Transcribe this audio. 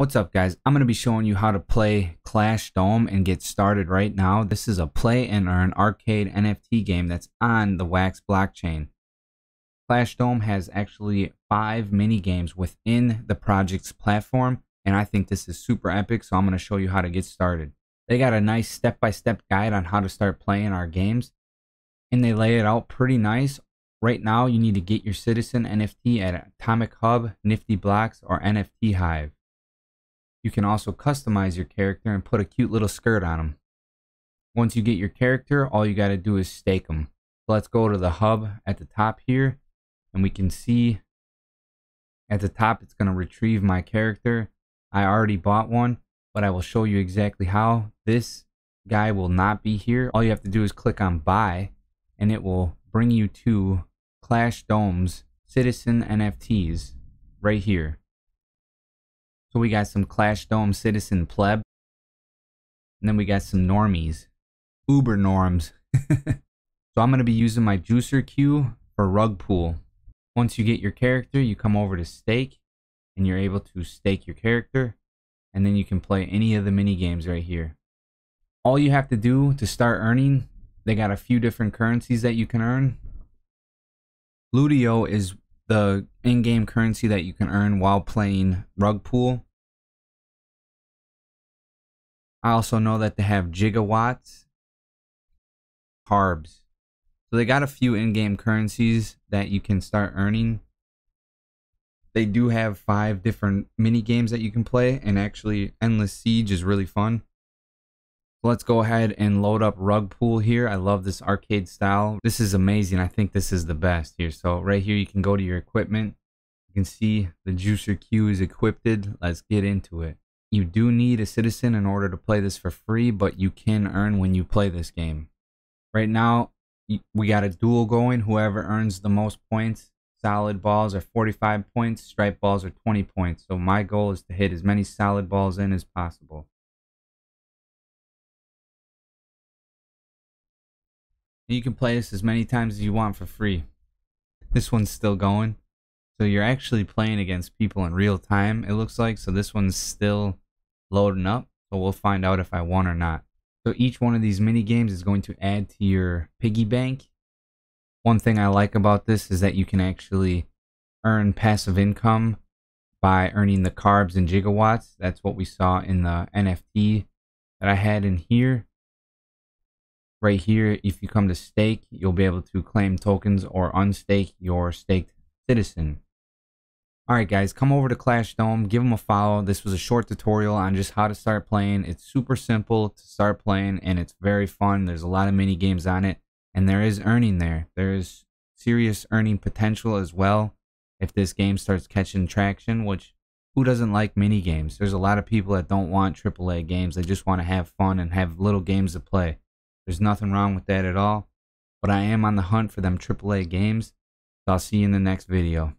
What's up guys? I'm going to be showing you how to play Clash Dome and get started right now. This is a play and earn arcade NFT game that's on the Wax blockchain. Clash Dome has actually five mini games within the project's platform and I think this is super epic so I'm going to show you how to get started. They got a nice step-by-step -step guide on how to start playing our games and they lay it out pretty nice. Right now you need to get your Citizen NFT at Atomic Hub, Nifty Blocks, or NFT Hive. You can also customize your character and put a cute little skirt on them. Once you get your character, all you got to do is stake them. So let's go to the hub at the top here and we can see at the top it's going to retrieve my character. I already bought one, but I will show you exactly how. This guy will not be here. All you have to do is click on buy and it will bring you to Clash Domes Citizen NFTs right here. So we got some Clash Dome Citizen Pleb. And then we got some normies. Uber norms. so I'm going to be using my juicer cue for Rugpool. Once you get your character, you come over to stake. And you're able to stake your character. And then you can play any of the mini games right here. All you have to do to start earning, they got a few different currencies that you can earn. Ludio is the in-game currency that you can earn while playing rug pool. I also know that they have gigawatts, carbs. So they got a few in-game currencies that you can start earning. They do have five different mini games that you can play, and actually, Endless Siege is really fun. Let's go ahead and load up Rugpool here. I love this arcade style. This is amazing. I think this is the best here. So right here, you can go to your equipment. You can see the juicer cue is equipped. Let's get into it. You do need a citizen in order to play this for free, but you can earn when you play this game. Right now, we got a duel going. Whoever earns the most points, solid balls are 45 points, stripe balls are 20 points. So my goal is to hit as many solid balls in as possible. You can play this as many times as you want for free. This one's still going. So you're actually playing against people in real time, it looks like. So this one's still loading up. So we'll find out if I won or not. So each one of these mini games is going to add to your piggy bank. One thing I like about this is that you can actually earn passive income by earning the carbs and gigawatts. That's what we saw in the NFT that I had in here right here, if you come to stake, you'll be able to claim tokens or unstake your staked citizen. Alright guys, come over to Clash Dome, give them a follow. This was a short tutorial on just how to start playing. It's super simple to start playing and it's very fun. There's a lot of mini games on it and there is earning there. There is serious earning potential as well if this game starts catching traction, which who doesn't like mini games? There's a lot of people that don't want AAA games. They just want to have fun and have little games to play. There's nothing wrong with that at all. But I am on the hunt for them AAA games. So I'll see you in the next video.